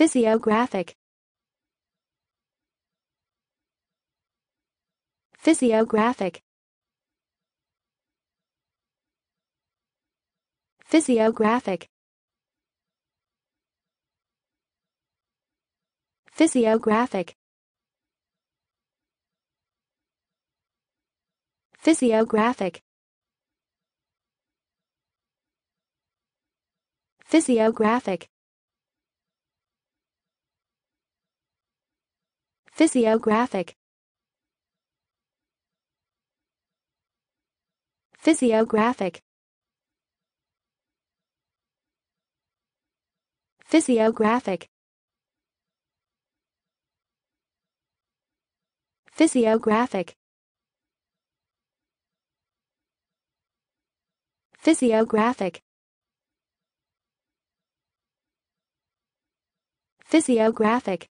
physiographic. Physiographic. Physiographic. Physiographic. Physiographic. Physiographic physiographic physiographic physiographic physiographic physiographic physiographic